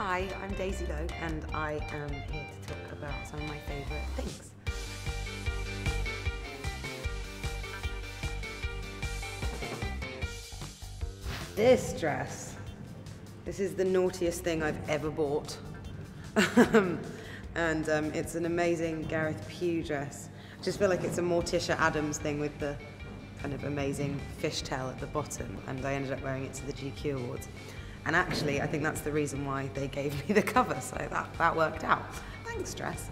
Hi, I'm Daisy Lowe and I am here to talk about some of my favourite things. This dress, this is the naughtiest thing I've ever bought. and um, it's an amazing Gareth Pugh dress. I just feel like it's a Morticia Addams thing with the kind of amazing fishtail at the bottom and I ended up wearing it to the GQ Awards. And actually, I think that's the reason why they gave me the cover, so that, that worked out. Thanks, dress.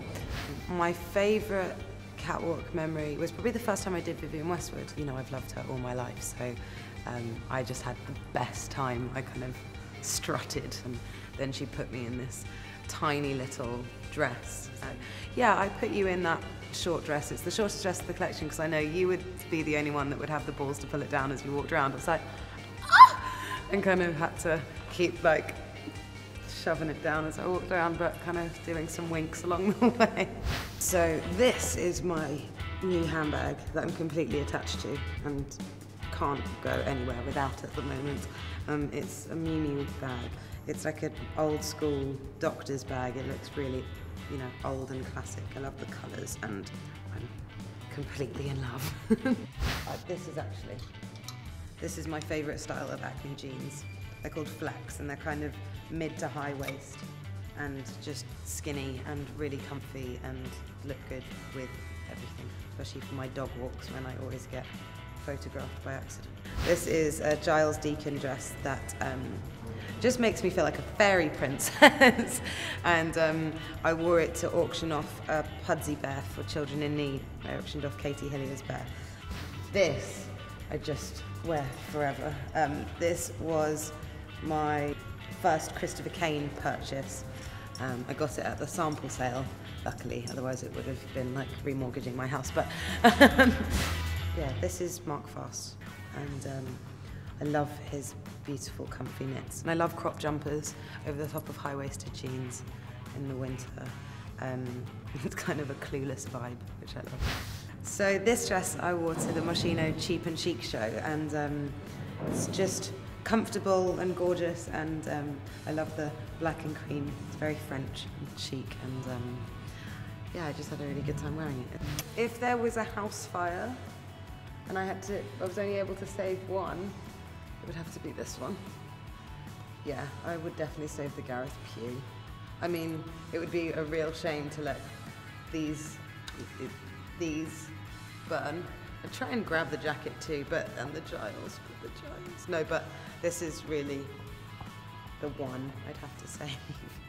My favourite catwalk memory was probably the first time I did Vivienne Westwood. You know, I've loved her all my life, so um, I just had the best time. I kind of strutted, and then she put me in this tiny little dress. Yeah, I put you in that short dress. It's the shortest dress of the collection because I know you would be the only one that would have the balls to pull it down as you walked around. It's like! And kind of had to keep like shoving it down as I walked around, but kind of doing some winks along the way. So this is my new handbag that I'm completely attached to and can't go anywhere without at the moment. Um, it's a Miu bag. It's like an old school doctor's bag. It looks really, you know, old and classic. I love the colours and I'm completely in love. this is actually, this is my favourite style of Acne jeans. They're called Flex and they're kind of mid to high waist and just skinny and really comfy and look good with everything, especially for my dog walks when I always get photographed by accident. This is a Giles Deacon dress that um, just makes me feel like a fairy princess. and um, I wore it to auction off a Pudsey bear for children in need. I auctioned off Katie Hillier's bear. This I just wear forever. Um, this was my first Christopher Kane purchase. Um, I got it at the sample sale, luckily, otherwise it would have been like remortgaging my house. But um, yeah, this is Mark Fast, and um, I love his beautiful comfy knits. And I love crop jumpers over the top of high-waisted jeans in the winter. Um, it's kind of a clueless vibe, which I love. So this dress I wore to the Moschino Cheap and Chic show, and um, it's just comfortable and gorgeous, and um, I love the black and cream. It's very French and chic, and um, yeah, I just had a really good time wearing it. If there was a house fire, and I had to, I was only able to save one, it would have to be this one. Yeah, I would definitely save the Gareth Pugh. I mean, it would be a real shame to let these, these burn. Um, I'd try and grab the jacket too, but, and the Giles, but the Giles. No, but this is really the one I'd have to save.